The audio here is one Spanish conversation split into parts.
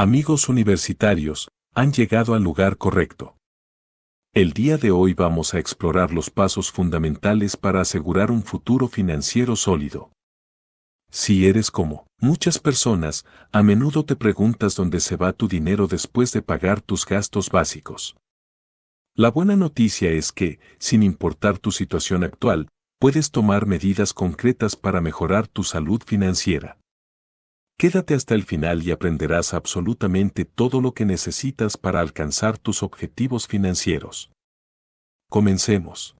Amigos universitarios, han llegado al lugar correcto. El día de hoy vamos a explorar los pasos fundamentales para asegurar un futuro financiero sólido. Si eres como muchas personas, a menudo te preguntas dónde se va tu dinero después de pagar tus gastos básicos. La buena noticia es que, sin importar tu situación actual, puedes tomar medidas concretas para mejorar tu salud financiera. Quédate hasta el final y aprenderás absolutamente todo lo que necesitas para alcanzar tus objetivos financieros. Comencemos.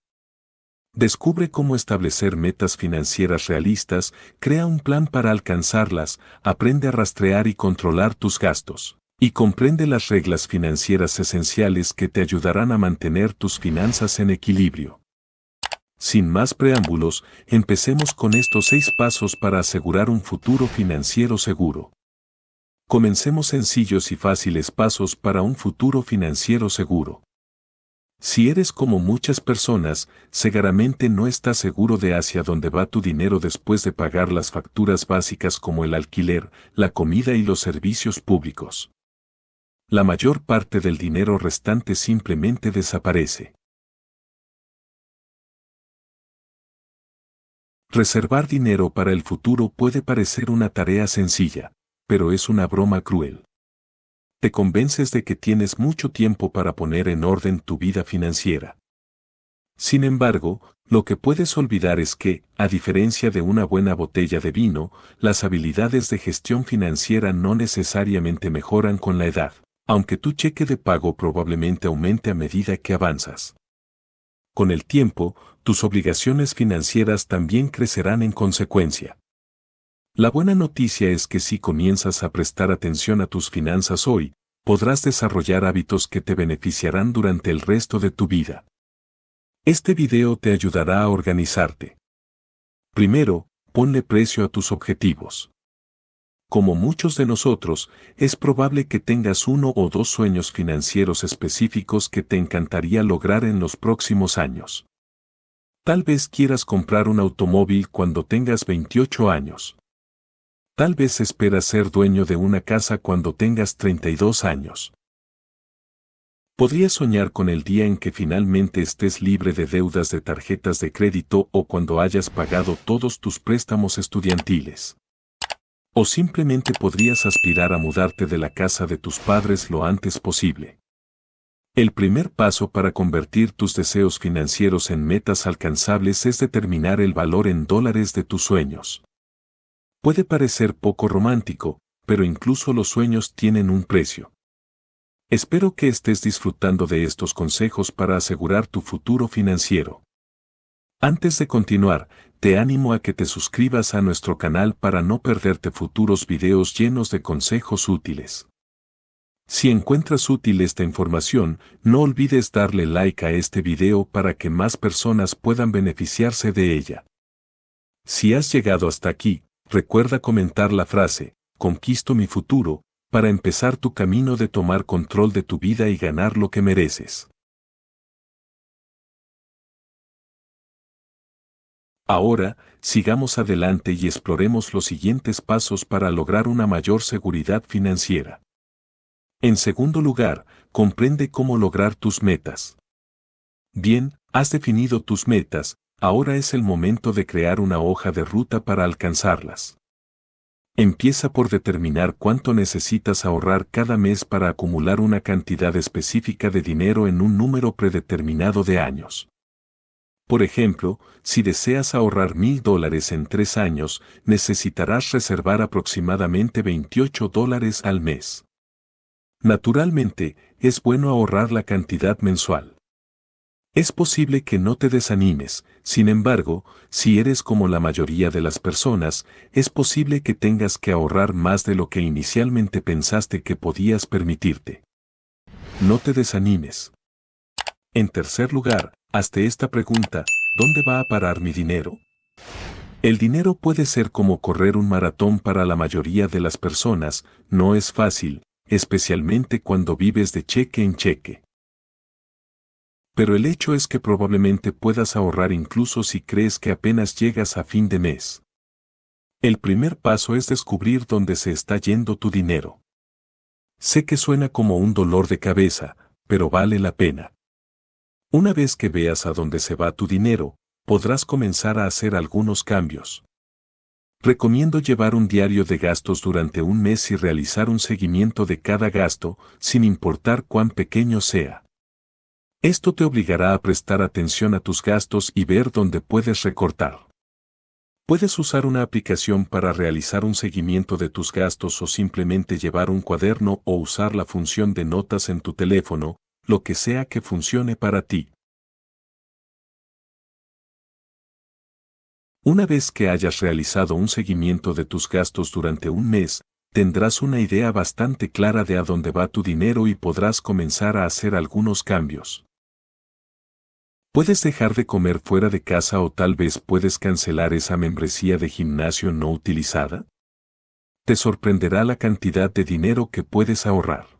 Descubre cómo establecer metas financieras realistas, crea un plan para alcanzarlas, aprende a rastrear y controlar tus gastos, y comprende las reglas financieras esenciales que te ayudarán a mantener tus finanzas en equilibrio. Sin más preámbulos, empecemos con estos seis pasos para asegurar un futuro financiero seguro. Comencemos sencillos y fáciles pasos para un futuro financiero seguro. Si eres como muchas personas, seguramente no estás seguro de hacia dónde va tu dinero después de pagar las facturas básicas como el alquiler, la comida y los servicios públicos. La mayor parte del dinero restante simplemente desaparece. Reservar dinero para el futuro puede parecer una tarea sencilla, pero es una broma cruel. Te convences de que tienes mucho tiempo para poner en orden tu vida financiera. Sin embargo, lo que puedes olvidar es que, a diferencia de una buena botella de vino, las habilidades de gestión financiera no necesariamente mejoran con la edad, aunque tu cheque de pago probablemente aumente a medida que avanzas. Con el tiempo, tus obligaciones financieras también crecerán en consecuencia. La buena noticia es que si comienzas a prestar atención a tus finanzas hoy, podrás desarrollar hábitos que te beneficiarán durante el resto de tu vida. Este video te ayudará a organizarte. Primero, ponle precio a tus objetivos. Como muchos de nosotros, es probable que tengas uno o dos sueños financieros específicos que te encantaría lograr en los próximos años. Tal vez quieras comprar un automóvil cuando tengas 28 años. Tal vez esperas ser dueño de una casa cuando tengas 32 años. Podrías soñar con el día en que finalmente estés libre de deudas de tarjetas de crédito o cuando hayas pagado todos tus préstamos estudiantiles. O simplemente podrías aspirar a mudarte de la casa de tus padres lo antes posible. El primer paso para convertir tus deseos financieros en metas alcanzables es determinar el valor en dólares de tus sueños. Puede parecer poco romántico, pero incluso los sueños tienen un precio. Espero que estés disfrutando de estos consejos para asegurar tu futuro financiero. Antes de continuar, te animo a que te suscribas a nuestro canal para no perderte futuros videos llenos de consejos útiles. Si encuentras útil esta información, no olvides darle like a este video para que más personas puedan beneficiarse de ella. Si has llegado hasta aquí, recuerda comentar la frase, conquisto mi futuro, para empezar tu camino de tomar control de tu vida y ganar lo que mereces. Ahora, sigamos adelante y exploremos los siguientes pasos para lograr una mayor seguridad financiera. En segundo lugar, comprende cómo lograr tus metas. Bien, has definido tus metas, ahora es el momento de crear una hoja de ruta para alcanzarlas. Empieza por determinar cuánto necesitas ahorrar cada mes para acumular una cantidad específica de dinero en un número predeterminado de años. Por ejemplo, si deseas ahorrar mil dólares en tres años, necesitarás reservar aproximadamente 28 dólares al mes. Naturalmente, es bueno ahorrar la cantidad mensual. Es posible que no te desanimes, sin embargo, si eres como la mayoría de las personas, es posible que tengas que ahorrar más de lo que inicialmente pensaste que podías permitirte. No te desanimes. En tercer lugar, hazte esta pregunta, ¿dónde va a parar mi dinero? El dinero puede ser como correr un maratón para la mayoría de las personas, no es fácil, especialmente cuando vives de cheque en cheque. Pero el hecho es que probablemente puedas ahorrar incluso si crees que apenas llegas a fin de mes. El primer paso es descubrir dónde se está yendo tu dinero. Sé que suena como un dolor de cabeza, pero vale la pena. Una vez que veas a dónde se va tu dinero, podrás comenzar a hacer algunos cambios. Recomiendo llevar un diario de gastos durante un mes y realizar un seguimiento de cada gasto, sin importar cuán pequeño sea. Esto te obligará a prestar atención a tus gastos y ver dónde puedes recortar. Puedes usar una aplicación para realizar un seguimiento de tus gastos o simplemente llevar un cuaderno o usar la función de notas en tu teléfono, lo que sea que funcione para ti. Una vez que hayas realizado un seguimiento de tus gastos durante un mes, tendrás una idea bastante clara de a dónde va tu dinero y podrás comenzar a hacer algunos cambios. Puedes dejar de comer fuera de casa o tal vez puedes cancelar esa membresía de gimnasio no utilizada. Te sorprenderá la cantidad de dinero que puedes ahorrar.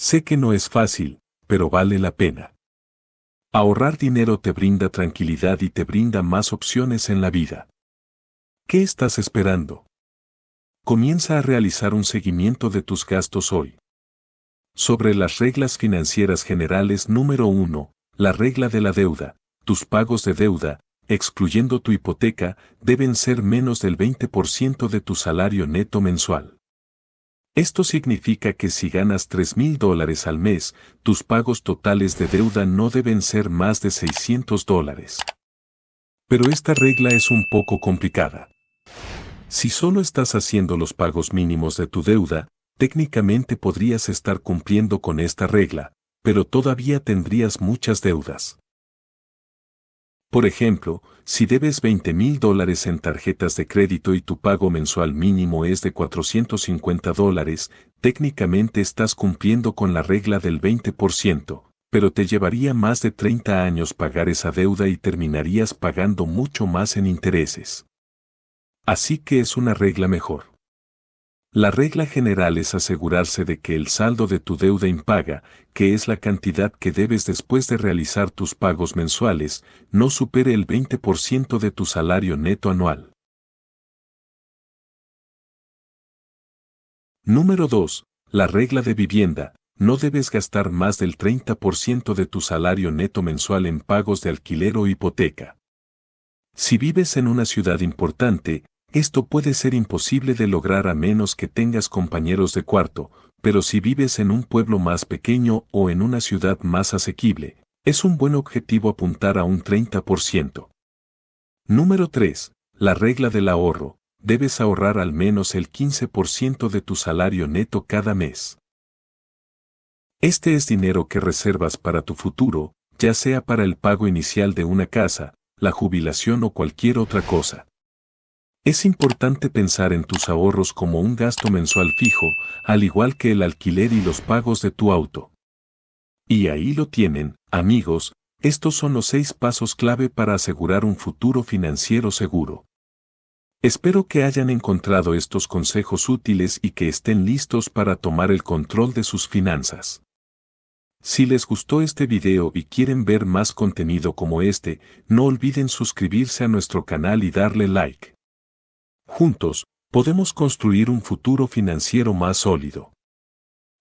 Sé que no es fácil, pero vale la pena. Ahorrar dinero te brinda tranquilidad y te brinda más opciones en la vida. ¿Qué estás esperando? Comienza a realizar un seguimiento de tus gastos hoy. Sobre las reglas financieras generales número 1, la regla de la deuda. Tus pagos de deuda, excluyendo tu hipoteca, deben ser menos del 20% de tu salario neto mensual. Esto significa que si ganas 3 mil dólares al mes, tus pagos totales de deuda no deben ser más de 600 dólares. Pero esta regla es un poco complicada. Si solo estás haciendo los pagos mínimos de tu deuda, técnicamente podrías estar cumpliendo con esta regla, pero todavía tendrías muchas deudas. Por ejemplo, si debes 20 mil dólares en tarjetas de crédito y tu pago mensual mínimo es de 450 dólares, técnicamente estás cumpliendo con la regla del 20%, pero te llevaría más de 30 años pagar esa deuda y terminarías pagando mucho más en intereses. Así que es una regla mejor. La regla general es asegurarse de que el saldo de tu deuda impaga, que es la cantidad que debes después de realizar tus pagos mensuales, no supere el 20% de tu salario neto anual. Número 2. La regla de vivienda. No debes gastar más del 30% de tu salario neto mensual en pagos de alquiler o hipoteca. Si vives en una ciudad importante, esto puede ser imposible de lograr a menos que tengas compañeros de cuarto, pero si vives en un pueblo más pequeño o en una ciudad más asequible, es un buen objetivo apuntar a un 30%. Número 3. La regla del ahorro. Debes ahorrar al menos el 15% de tu salario neto cada mes. Este es dinero que reservas para tu futuro, ya sea para el pago inicial de una casa, la jubilación o cualquier otra cosa. Es importante pensar en tus ahorros como un gasto mensual fijo, al igual que el alquiler y los pagos de tu auto. Y ahí lo tienen, amigos, estos son los seis pasos clave para asegurar un futuro financiero seguro. Espero que hayan encontrado estos consejos útiles y que estén listos para tomar el control de sus finanzas. Si les gustó este video y quieren ver más contenido como este, no olviden suscribirse a nuestro canal y darle like. Juntos, podemos construir un futuro financiero más sólido.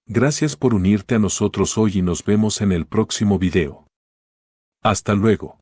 Gracias por unirte a nosotros hoy y nos vemos en el próximo video. Hasta luego.